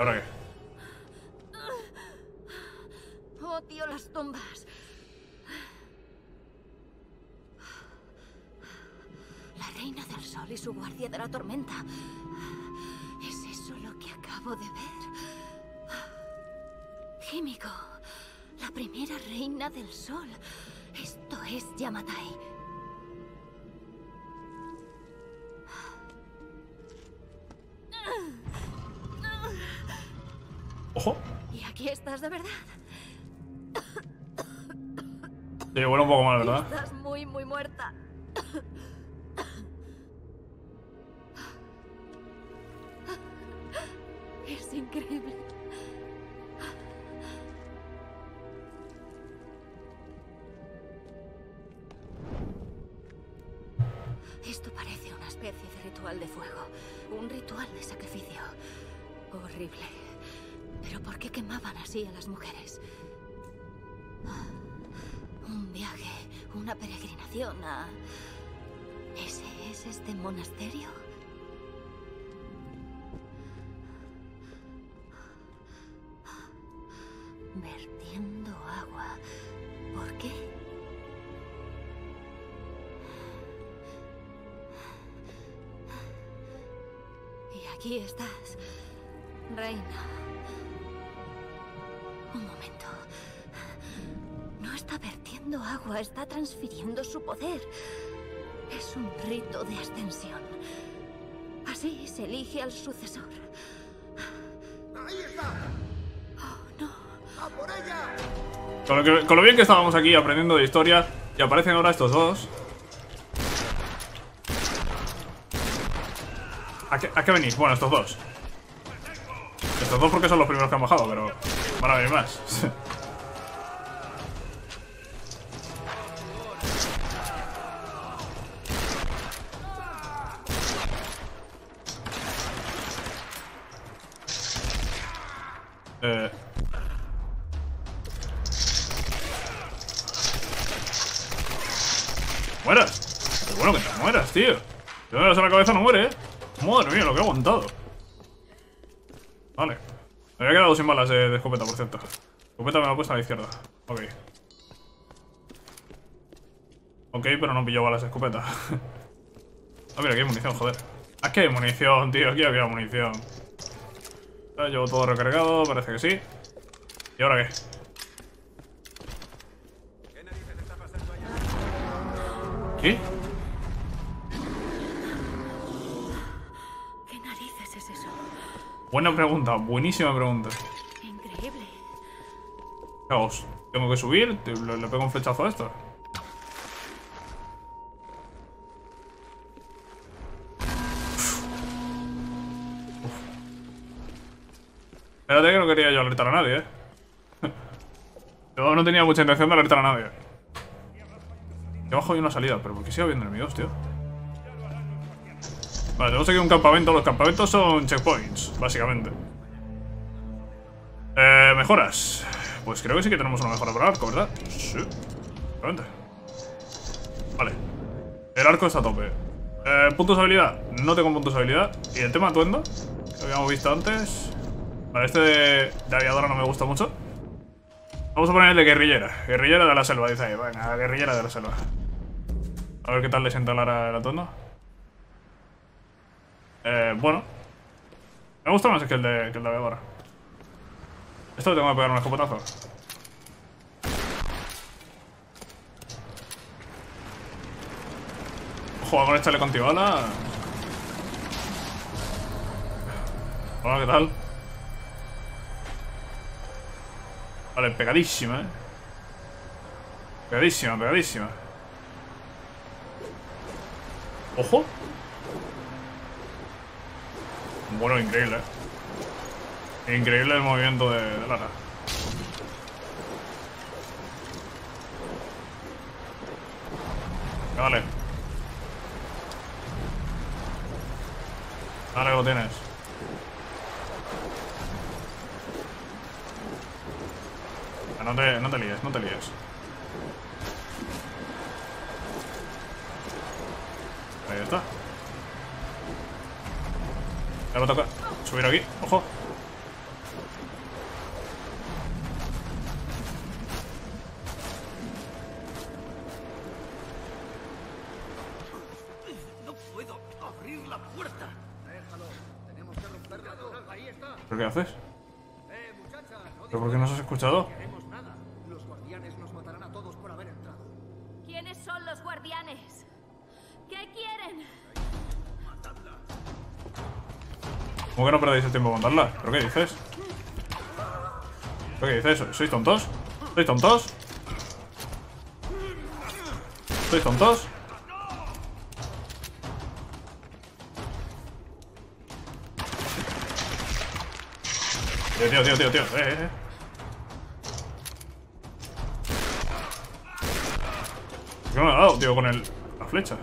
ahora qué? Odio las tumbas. La reina del sol y su guardia de la tormenta. ¿Es eso lo que acabo de ver? Himiko, la primera reina del sol. Esto es Yamatai. De verdad? Sí, huele un poco mal, ¿verdad? Estás muy, muy muerta. Es increíble. Esto parece una especie de ritual de fuego, un ritual de sacrificio. Horrible. Pero ¿por qué quemaban así a las mujeres? Un viaje, una peregrinación a... ¿Ese es este monasterio? Agua, está transfiriendo su poder. Es un rito de ascensión. Así se elige al sucesor. ¡Ahí está! Oh, no. ¡A por ella! Con lo, que- con lo bien que estábamos aquí aprendiendo de historia, y aparecen ahora estos dos. ¿A qué, a qué venís? Bueno, estos dos. Estos dos porque son los primeros que han bajado, pero van a venir más. tío. Le das a la cabeza no muere, ¿eh? Madre mía, lo que he aguantado. Vale. Me había quedado sin balas de, escopeta, por cierto. Escopeta me la he puesto a la izquierda. Ok. Ok, pero no pilló balas de escopeta. ah, mira, aquí hay munición, joder. Aquí hay munición, tío. Aquí había munición. Llevo todo recargado, parece que sí. ¿Y ahora? ¿Qué? ¿Qué es eso? Buena pregunta, buenísima pregunta. Increíble. ¿Qué hago? ¿Tengo que subir? ¿Te- ¿Le, pego un flechazo a esto? Uf. Espérate que no quería yo alertar a nadie, eh. Yo no tenía mucha intención de alertar a nadie. Abajo hay una salida, pero ¿por qué sigue habiendo enemigos, tío? Vale, tenemos aquí un campamento. Los campamentos son checkpoints, básicamente. Eh, mejoras. Pues creo que sí que tenemos una mejora para el arco, ¿verdad? Sí. Vale. El arco está a tope. Eh, puntos de habilidad. No tengo puntos de habilidad. Y el tema atuendo. Que habíamos visto antes. Vale, este de, de aviadora no me gusta mucho. Vamos a poner el de guerrillera. Guerrillera de la selva, dice ahí. Venga, guerrillera de la selva. A ver qué tal le sienta Lara el atuendo. Eh, bueno. Me gusta más que el de, que el de aviadora. Esto le tengo que pegar un escopetazo. Ojo, con echarle contigo ala. Hola, ¿qué tal? Vale, pegadísima, eh. Pegadísima, pegadísima. Ojo. Bueno, increíble, eh. Increíble el movimiento de, Lara. Vale. Vale, lo tienes. Ah, No te, no te líes, no te líes. Ahí está. Me va a tocar subir aquí, ojo. No puedo abrir la puerta. Déjalo, tenemos que romperla todo. Ahí está. ¿Pero qué haces? Eh, muchacha, no ¿Pero por qué no has escuchado? Nada. Los guardianes nos matarán a todos por haber entrado. ¿Quiénes son los guardianes? ¿Qué quieren? ¿Cómo que no perdéis el tiempo en mandarla? ¿Pero qué dices? ¿Pero qué dices? ¿Sois tontos? ¿Sois tontos? ¿Sois tontos? Tío, tío, tío, tío, tío. Eh, eh, eh. ¿Por qué no me ha dado, tío, con el, la flecha?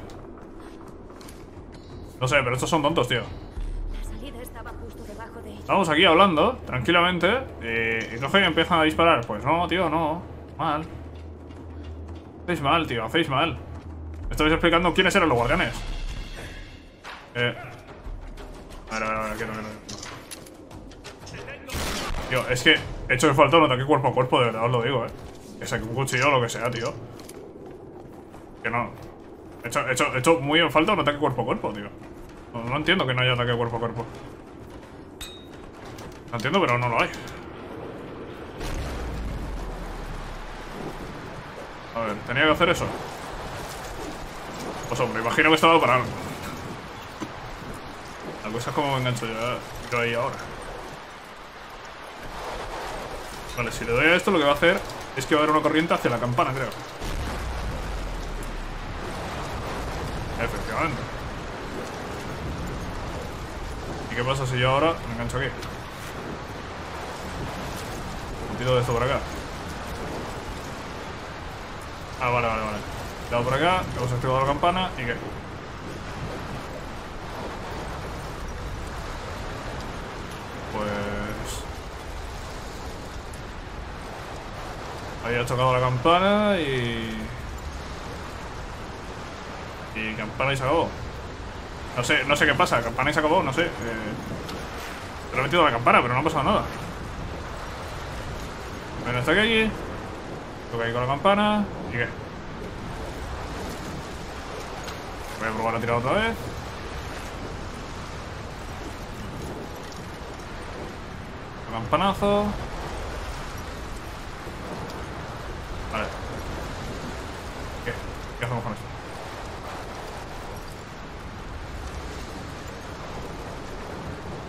No sé, pero estos son tontos, tío. Estamos aquí hablando, tranquilamente, eh, y cogen y empiezan a disparar. Pues no, tío, no. Mal. Hacéis mal, tío, hacéis mal. Estabais explicando quiénes eran los guardianes. Eh. A ver, a ver, a ver, quiero, quiero. Tío, es que he hecho que falta un ataque cuerpo a cuerpo, de verdad os lo digo, eh. Que saque un cuchillo o lo que sea, tío. Que no. He hecho, he hecho, he hecho muy en falta un ataque cuerpo a cuerpo, tío. No, no entiendo que no haya ataque cuerpo a cuerpo. No entiendo, pero no lo hay. A ver, ¿tenía que hacer eso? Pues hombre, imagino que estaba para algo. La cosa es como me engancho yo, yo ahí ahora. Vale, si le doy a esto, lo que va a hacer es que va a haber una corriente hacia la campana, creo. Efectivamente. ¿Y qué pasa si yo ahora me engancho aquí? Tiro de esto por acá. Ah, vale, vale, vale. Le dado por acá, hemos activado la campana y qué. Pues. Ahí ha tocado la campana y. Y campana y se acabó. No sé, no sé qué pasa, campana y se acabó, no sé. Eh... He metido la campana, pero no ha pasado nada. Bueno, está aquí. Toca ahí con la campana. ¿Y qué? Voy a probar a tirar otra vez. Campanazo. Vale. ¿Qué? ¿Qué hacemos con esto?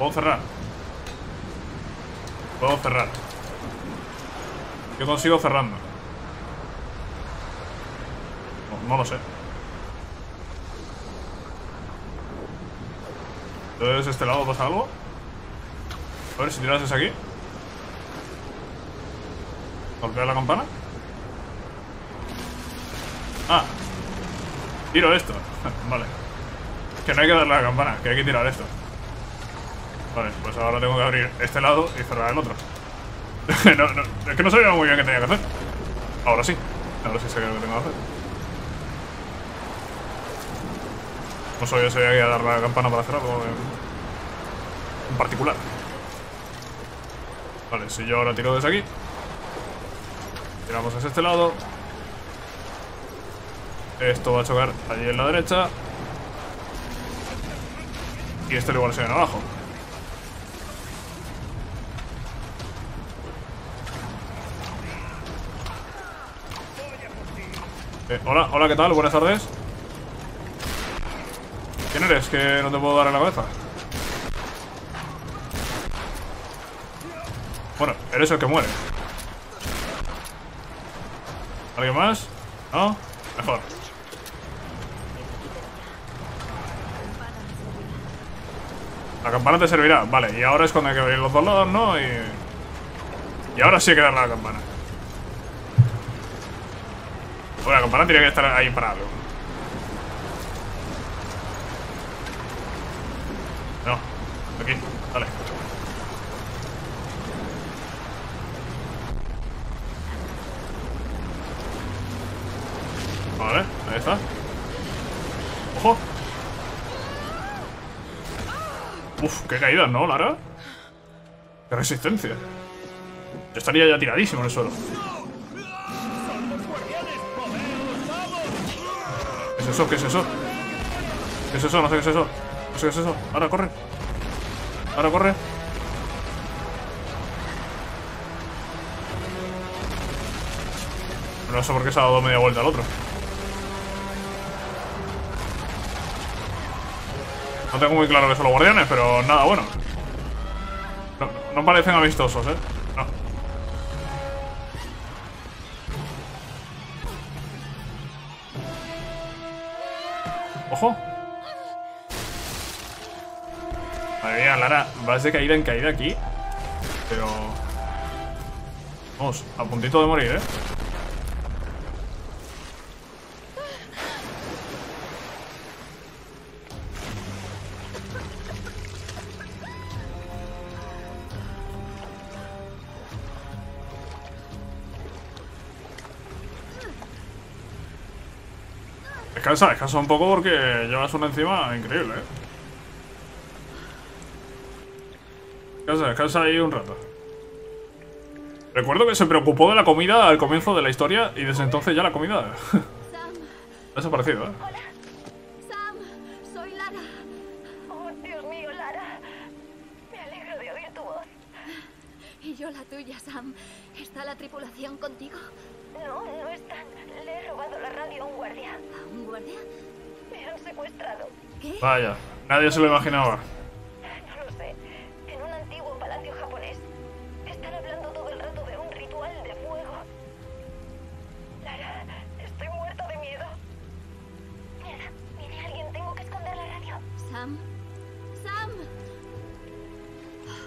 Puedo cerrar. Puedo cerrar. Yo consigo cerrando. No, no lo sé. Entonces, ¿este lado pasa algo? A ver si tiras ese aquí. ¿Golpea la campana? Ah. Tiro esto. vale. Que no hay que darle a la campana, que hay que tirar esto. Vale, pues ahora tengo que abrir este lado y cerrar el otro. no, no, es que no sabía muy bien qué tenía que hacer. Ahora sí. Ahora sí sé lo que tengo que hacer. No sabía si había que dar la campana para hacer algo en, particular. Vale, si yo ahora tiro desde aquí. Tiramos hacia este lado. Esto va a chocar allí en la derecha. Y este igual se viene abajo. Eh, hola, hola, ¿qué tal? Buenas tardes. ¿Quién eres? Que no te puedo dar en la cabeza. Bueno, eres el que muere. ¿Alguien más? ¿No? Mejor. La campana te servirá. Vale, y ahora es cuando hay que abrir los dos lados, ¿no? Y... Y ahora sí hay que darle a la campana. Bueno, la campana tiene que estar ahí para algo. No, aquí, dale. Vale, ahí está. ¡Ojo! Uf, qué caída, ¿no, Lara? Qué resistencia. Yo estaría ya tiradísimo en el suelo. eso? ¿Qué es eso? ¿Qué es eso? No sé qué es eso. No sé qué es eso. Ahora corre. Ahora corre. No sé por qué se ha dado media vuelta al otro. No tengo muy claro que son los guardianes, pero nada bueno. No, no parecen amistosos, ¿eh? Vas de caída en caída aquí. Pero... Vamos, a puntito de morir, ¿eh? Descansa, descansa un poco porque llevas una encima increíble, ¿eh? Descansa, descansa ahí un rato. Recuerdo que se preocupó de la comida al comienzo de la historia y desde entonces ya la comida ha desaparecido, ¿eh? hola. Sam, soy Lara. Oh, Dios mío, Lara. Me alegro de oír tu voz. Y yo la tuya, Sam. ¿Está la tripulación contigo? No, no están. Le he robado la radio a un guardia. ¿A un guardia? Me han secuestrado. ¿Qué? Vaya, nadie se lo imaginaba.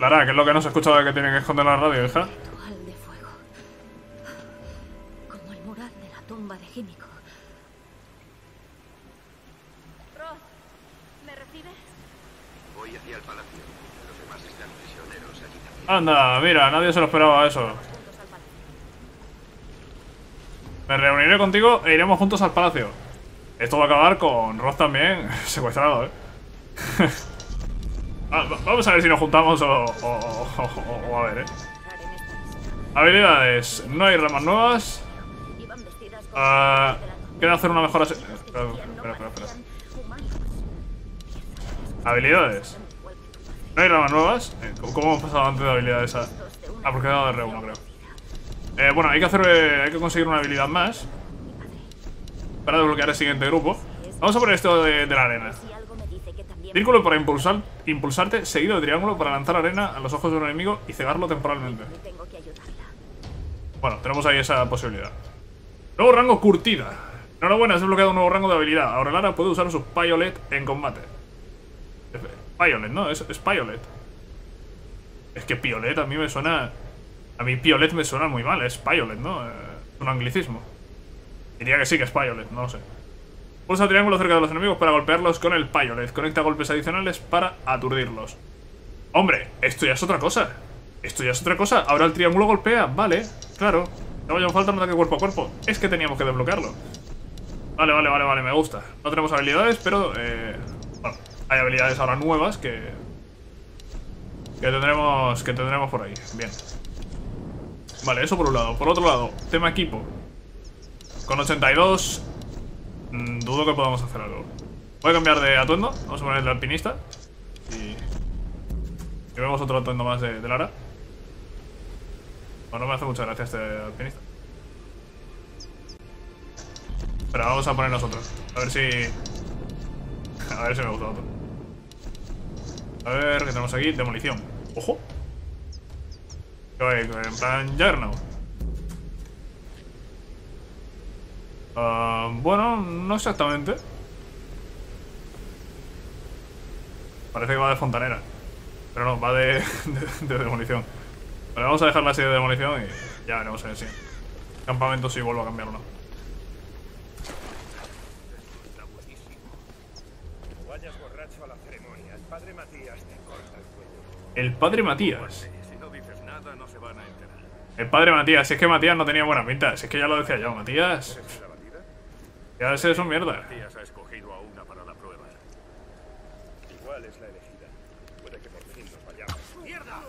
Clara, ¿qué es lo que no se ha escuchado de que tienen que esconder la radio, hija? Ritual de fuego. Como el mural de la tumba de Químico. ¿me recibes? Voy hacia el palacio. Los demás están prisioneros allí también. Anda, mira, nadie se lo esperaba eso. Me reuniré contigo e iremos juntos al palacio. Esto va a acabar con Roth también secuestrado, ¿eh? Va- va- Vamos a ver si nos juntamos o, o- a ver, ¿eh? Habilidades. No hay ramas nuevas. Ah, queda hacer una mejora... que Espera, espera, espera, espera. Habilidades. No hay ramas nuevas. Eh, ¿Cómo hemos pasado antes de habilidades Ah, porque he dado de R1, creo. Eh, bueno, hay que hacer... eh, hay que conseguir una habilidad más. Para desbloquear el siguiente grupo. Vamos a poner esto de la arena. Si algo me dice que también Círculo para impulsar, impulsarte, seguido de triángulo para lanzar arena a los ojos de un enemigo y cegarlo temporalmente. Bueno, tenemos ahí esa posibilidad. Nuevo rango curtida. Enhorabuena, has desbloqueado un nuevo rango de habilidad. Ahora Lara puede usar su Piolet en combate. Piolet, ¿no? Es, es Piolet. Es que Piolet a mí me suena... A mí Piolet me suena muy mal, es Piolet, ¿no? Eh, un anglicismo. Diría que sí que es Piolet, no lo sé. Pulsa triángulo cerca de los enemigos para golpearlos con el Piolet. Conecta golpes adicionales para aturdirlos. Hombre, esto ya es otra cosa. Esto ya es otra cosa. Ahora el triángulo golpea. Vale, claro. No a falta un ataque cuerpo a cuerpo. Es que teníamos que desbloquearlo. Vale, vale, vale, vale. Me gusta. No tenemos habilidades, pero... Eh, bueno, hay habilidades ahora nuevas que... Que tendremos, que tendremos por ahí. Bien. Vale, eso por un lado. Por otro lado, tema equipo. Con 82... mm, dudo que podamos hacer algo. Voy a cambiar de atuendo. Vamos a poner el de alpinista. Y... Y vemos otro atuendo más de, Lara. Bueno, no me hace mucha gracia este alpinista. Pero vamos a poner nosotros. A ver si... A ver si me gusta otro. A ver, ¿qué tenemos aquí? Demolición. ¡Ojo! En plan Juggernaut. Ah, bueno, no exactamente. Parece que va de fontanera. Pero no, va de, de, de demolición. Vale, vamos a dejarla así de demolición y ya veremos a ver si campamento si vuelvo a cambiar o no. Está buenísimo. Vayas borracho a la ceremonia. El padre Matías el. El padre Matías. Si. El padre Matías. Es que Matías no tenía buena pinta. Si es que ya lo decía yo. Matías. Ya ese es un mierda. Matías ha escogido a una para la prueba. Igual es la elegida. Puede que por fin nos vayamos. ¡Mierda!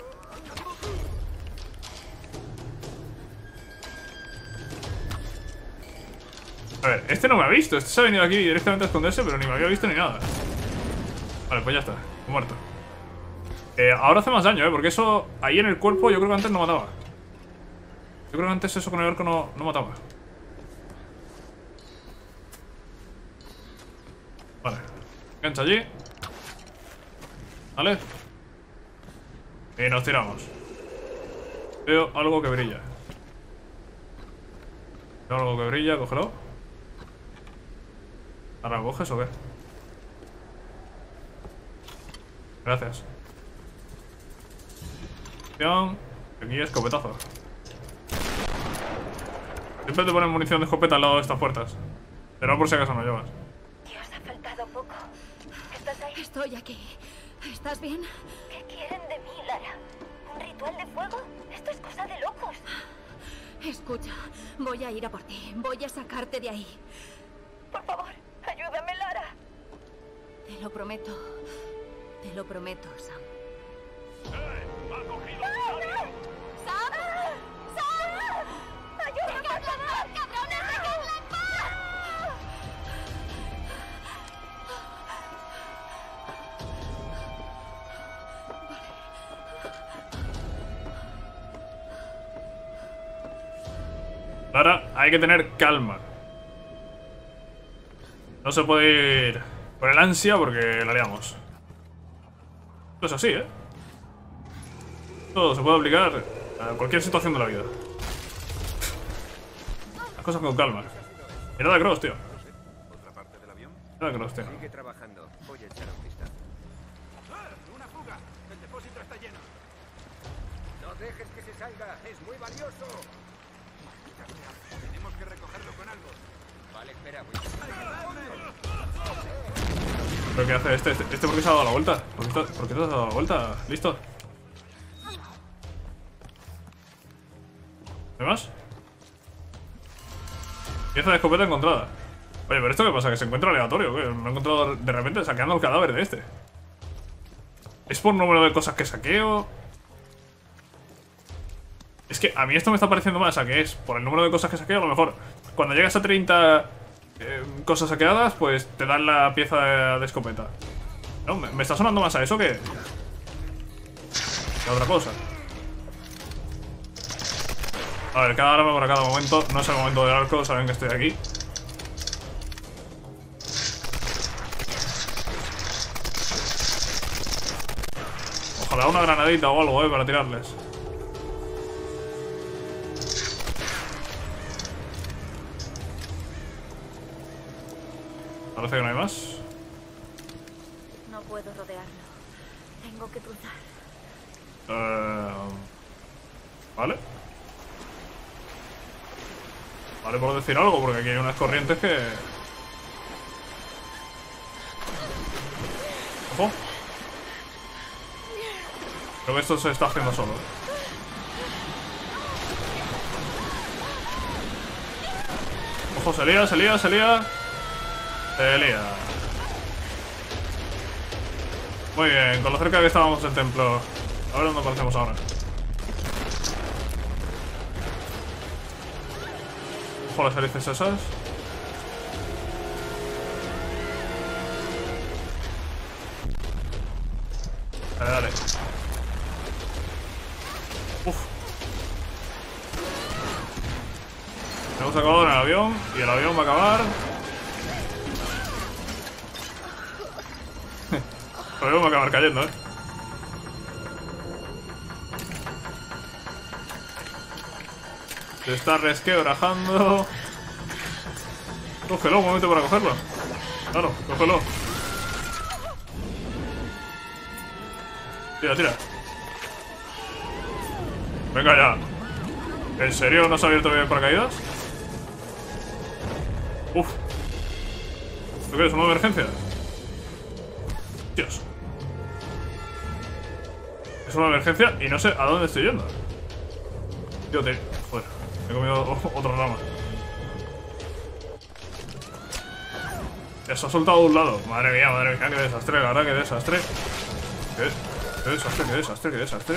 A ver, este no me ha visto. Este se ha venido aquí directamente a esconderse, pero ni me había visto ni nada. Vale, pues ya está. Muerto. Eh, ahora hace más daño, ¿eh? Porque eso ahí en el cuerpo yo creo que antes no mataba. Yo creo que antes eso con el arco no, no mataba. Engancha allí. ¿Vale? Y nos tiramos. Veo algo que brilla. Veo algo que brilla, cógelo. ¿Ahora coges o qué? Gracias. Aquí escopetazo. Siempre te ponen munición de escopeta al lado de estas puertas. Pero por si acaso no llevas. Estoy aquí. ¿Estás bien? ¿Qué quieren de mí, Lara? ¿Un ritual de fuego? Esto es cosa de locos. Escucha, voy a ir a por ti. Voy a sacarte de ahí. Por favor, ayúdame, Lara. Te lo prometo. Te lo prometo, Sam. ¡Sam! Hay que tener calma. No se puede ir con el ansia porque la liamos. Esto es así, ¿eh? Todo se puede aplicar a cualquier situación de la vida. Las cosas con calma. Mirad a Cross, tío. ¿Otra parte del avión? Mirad a Cross, tío. Sigue trabajando. Voy a echar un vistazo. ¡Una fuga! ¡El depósito está lleno! No dejes que se salga. Es muy valioso. Tenemos que recogerlo con algo. Vale, espera. Voy ¿Pero qué hace este? ¿Este, este por qué se ha dado la vuelta? ¿Por qué, está- por qué te has dado la vuelta? ¿Listo? ¿Hay más? Pieza de escopeta encontrada. Oye, pero ¿esto qué pasa? ¿Que se encuentra aleatorio? ¿Qué? Me he encontrado de repente saqueando el cadáver de este. ¿Es por número de cosas que saqueo? Es que a mí esto me está pareciendo más a que es por el número de cosas que saqueo. A lo mejor cuando llegas a 30 eh, cosas saqueadas, pues te dan la pieza de, escopeta. No, me, me está sonando más a eso que... que a otra cosa. A ver, cada arma para cada momento. No es el momento del arco, saben que estoy aquí. Ojalá una granadita o algo, eh, para tirarles. Parece que no hay más. No puedo rodearlo. Tengo que cruzar. Eh, vale. Vale por decir algo, porque aquí hay unas corrientes que... Ojo. Creo que esto se está haciendo solo. Ojo, se lía, se lía, se lía. Se lía. Muy bien, con lo cerca que estábamos del templo. A ver dónde aparecemos ahora. Ojo las hélices esas. Dale, dale. Uf. Hemos acabado en el avión y el avión va a acabar. El avión va a acabar cayendo, eh. Se está resquebrajando. Cógelo, un momento para cogerlo. Claro, cógelo. Tira, tira. Venga ya. ¿En serio no se ha abierto bien paracaídas? Uf. ¿Esto qué es? ¿Una emergencia? Dios. Es una emergencia y no sé a dónde estoy yendo. Tío, te... Joder, me he comido otra rama. Se ha soltado de un lado. Madre mía, madre mía, qué desastre, la verdad, qué desastre. Qué, qué desastre, qué desastre, qué desastre.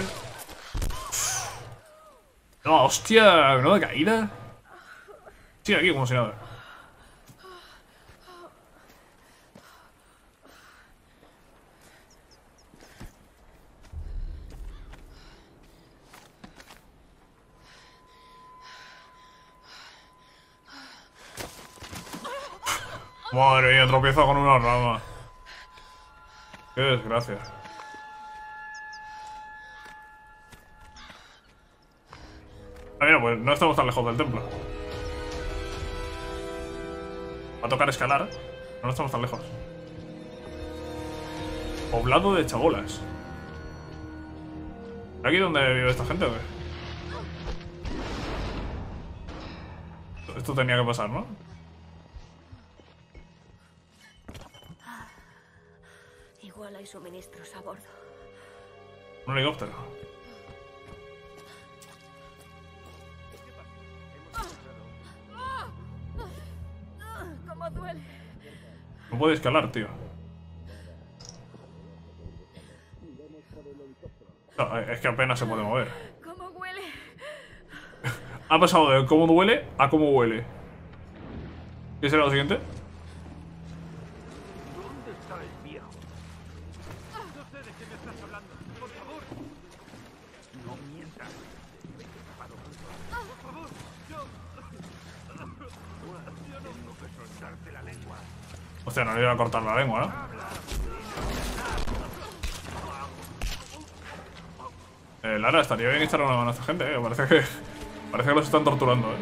No, hostia, ¿no de caída? Sí, aquí como si nada. Madre mía, tropieza con una rama. Qué desgracia. Ah, mira, pues no estamos tan lejos del templo. Va a tocar escalar. No estamos tan lejos. Poblado de chabolas. ¿Aquí donde vive esta gente o qué? Esto tenía que pasar, ¿no? Hay suministros a bordo. Un helicóptero. ¿Cómo duele? No puede escalar, tío. No, es que apenas se puede mover. ¿Cómo huele? Ha pasado de cómo duele a cómo huele. ¿Qué será lo siguiente? ¿Dónde está el viejo? No sé de qué me estás hablando. Por favor. No mientas. Me he escapado juntos. Por favor. Yo... Yo no... Tengo que soltarte la lengua. Hostia, no le iba a cortar la lengua, ¿no? Eh, Lara, estaría bien echarle una mano a esta gente, eh. Parece que. Parece que los están torturando, eh.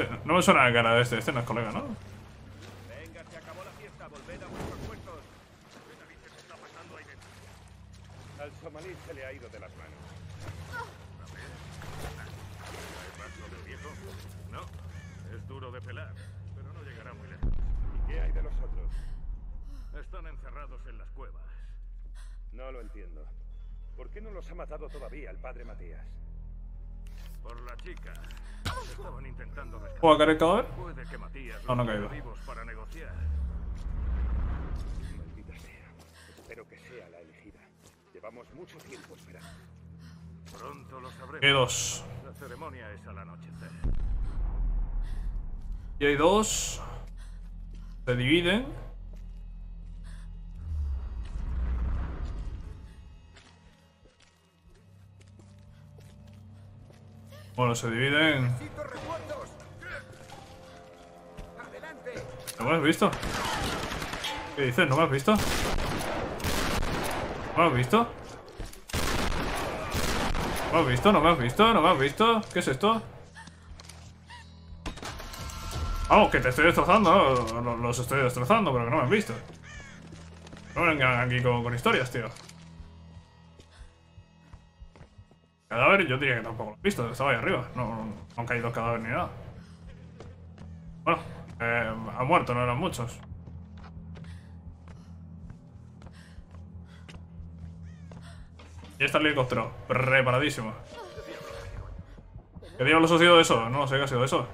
Eh, No me suena la cara de este. Este no es colega, ¿no? ¿Puedo caer el cadáver? Puede que Matías No, no ha caído. vivos para negociar. Maldita sea. Espero que sea la elegida. Llevamos mucho tiempo esperando. Pronto lo sabremos. Hay dos. La ceremonia es al anochecer. Y hay dos. Se dividen. Bueno, se dividen. ¿No me has visto? ¿Qué dices? ¿No me has visto? ¿No me has visto? ¿No me has visto? ¿No me has visto? ¿No me has visto? ¿Qué es esto? Vamos, que te estoy destrozando, ¿no? Lo- Los estoy destrozando, pero que no me has visto. No vengan aquí con, historias, tío. Cadáver, yo diría que tampoco lo he visto, estaba ahí arriba. No, no, han caído cadáveres ni nada. Bueno, eh, han muerto, no eran muchos. Y está el helicóptero, preparadísimo. ¿Qué diablos ha sido eso? No sé qué ha sido eso.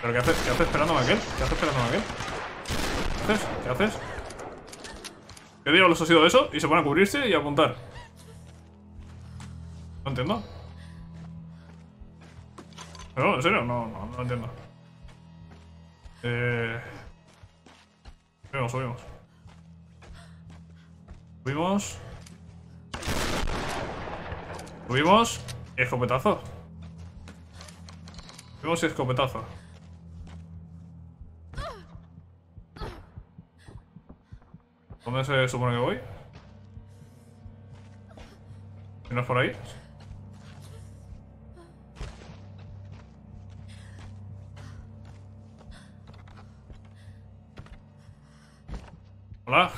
¿Pero qué haces? ¿Qué haces esperándome a aquel? ¿Qué haces esperándome a? ¿Qué haces? ¿Qué haces? ¿Qué diablos ha sido eso? Y se pone a cubrirse y a apuntar. No entiendo. No, en serio, no, no, no entiendo. Eh... Subimos, subimos. Subimos. Subimos. Escopetazo. Subimos y escopetazo. ¿Dónde se supone que voy? ¿No es por ahí? Hola.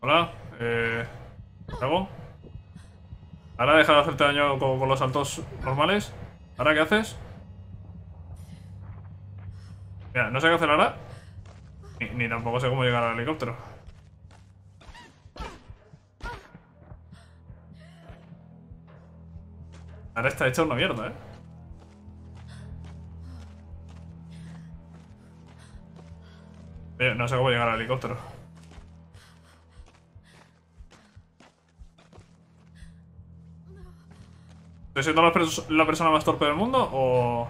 Hola. Eh. ¿Qué hago? Ahora deja de hacerte daño con, los saltos normales. ¿Ahora qué haces? Mira, no sé qué hacer ahora. Ni, tampoco sé cómo llegar al helicóptero. Ahora está hecha una mierda, eh. No sé cómo llegar al helicóptero. ¿Me siento la, persona más torpe del mundo o...?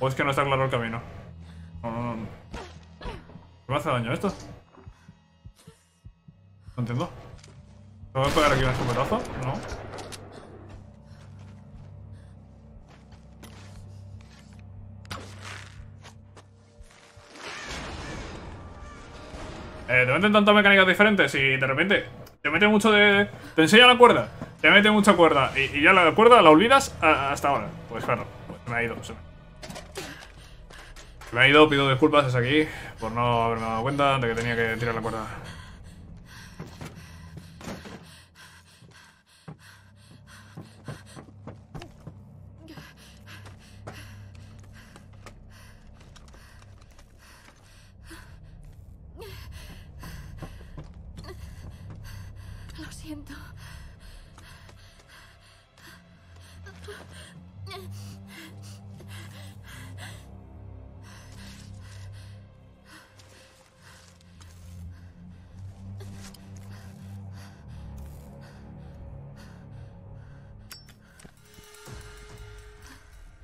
¿O es que no está claro el camino? No, no, no. ¿Qué ¿Me hace daño esto? No entiendo. ¿Me voy a pegar aquí un escopetazo? No. Eh, te meten tantas mecánicas diferentes y de repente te mete mucho de... Te enseña la cuerda, te mete mucha cuerda y, ya la cuerda la olvidas hasta ahora. Pues claro, pues me ha ido. Se me... me ha ido, pido disculpas desde aquí por no haberme dado cuenta de que tenía que tirar la cuerda.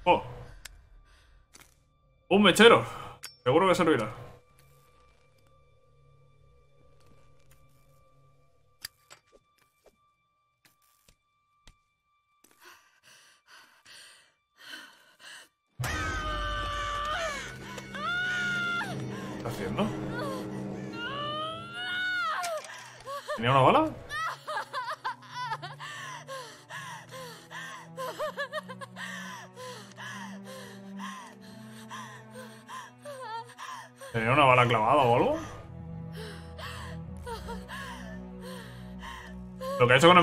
¡Oh! ¡Un mechero! Seguro que servirá.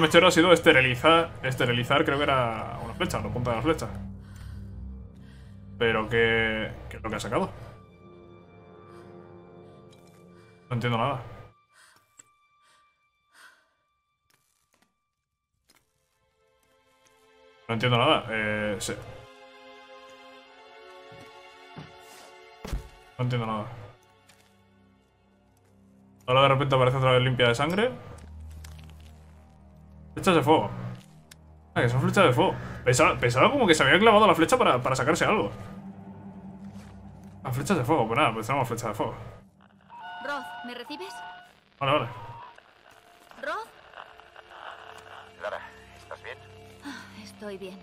Hecho ha sido esterilizar, esterilizar creo que era una flecha, la punta de la flecha. Pero ¿qué, qué es lo que ha sacado? No entiendo nada. No entiendo nada. Eh, No entiendo nada. Ahora de repente aparece otra vez limpia de sangre. Flechas de fuego. Ah, que son flechas de fuego. Pensaba, pensaba como que se había clavado la flecha para, para sacarse algo. Ah, flechas de fuego. Pues nada, pues tenemos flechas de fuego. Roth, ¿me recibes? Vale, vale. Roth, Lara, ¿estás bien? estoy bien.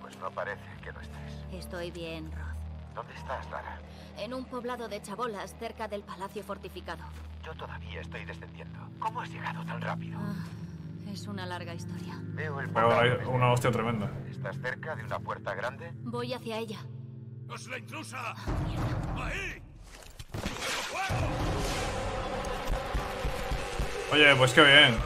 Pues no parece que lo estés. Estoy bien, Roth. ¿Dónde estás, Lara? En un poblado de chabolas cerca del palacio fortificado. Yo todavía estoy descendiendo. ¿Cómo has llegado tan rápido? Ah, es una larga historia. Veo el dar poblado. una hostia tremenda. ¿Estás cerca de una puerta grande? Voy hacia ella. ¡Es la intrusa! ¡Ahí! Oye, pues qué bien.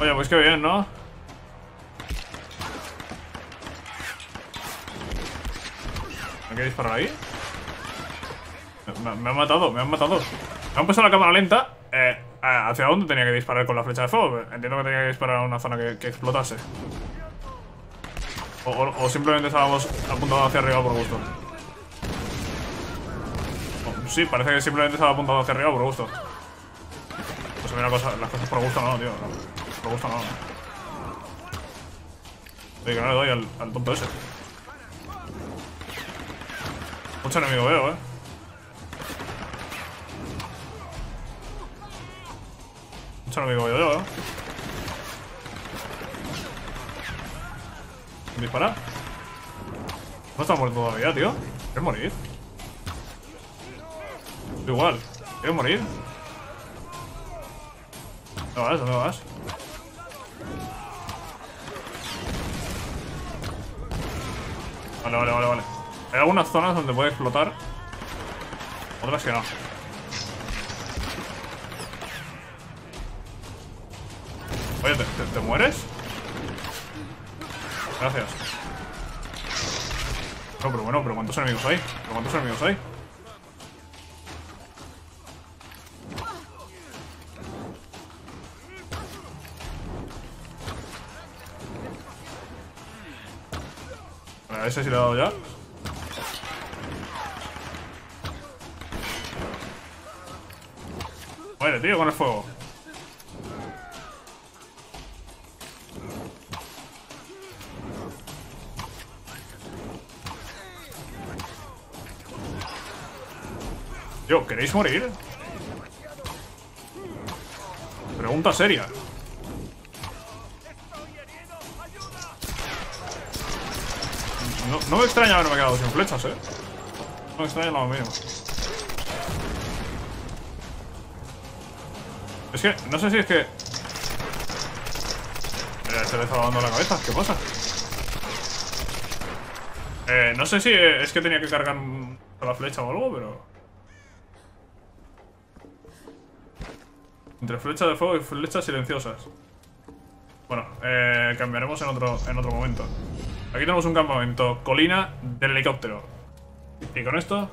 Oye, pues qué bien, ¿no? ¿Me que disparar ahí? Me, me- me han matado, me han matado. Han puesto la cámara lenta. Eh, ¿Hacia dónde tenía que disparar con la flecha de fuego? Entiendo que tenía que disparar a una zona que, explotase. O, simplemente estábamos apuntados hacia arriba por gusto. Oh, Sí, parece que simplemente estaba apuntado hacia arriba por gusto. Pues a mí la cosa- las cosas por gusto no, tío. Por gusto no. Oye, que no le doy al, al tonto ese. Mucho enemigo veo, eh. Mucho enemigo veo, eh. ¿Dispara? No está muerto todavía, tío. ¿Quieres morir? Igual. ¿Quieres morir? ¿Dónde vas? ¿Dónde vas? Vale, vale, vale, vale. Hay algunas zonas donde puede explotar. Otras que no. Oye, ¿te, mueres? Gracias. No, pero bueno, pero ¿cuántos enemigos hay? ¿Pero cuántos enemigos hay? A ese sí le he dado ya. Muere, tío, con el fuego. ¿Queréis morir? Pregunta seria. No, me extraña haberme quedado sin flechas, eh. No me extraña lo mínimo. Es que, no sé si es que... Mira, se le está dando la cabeza, ¿qué pasa? Eh, no sé si es que tenía que cargar la flecha o algo, pero... Entre flechas de fuego y flechas silenciosas. Bueno, eh, cambiaremos en otro, en otro momento. Aquí tenemos un campamento, colina del helicóptero. Y con esto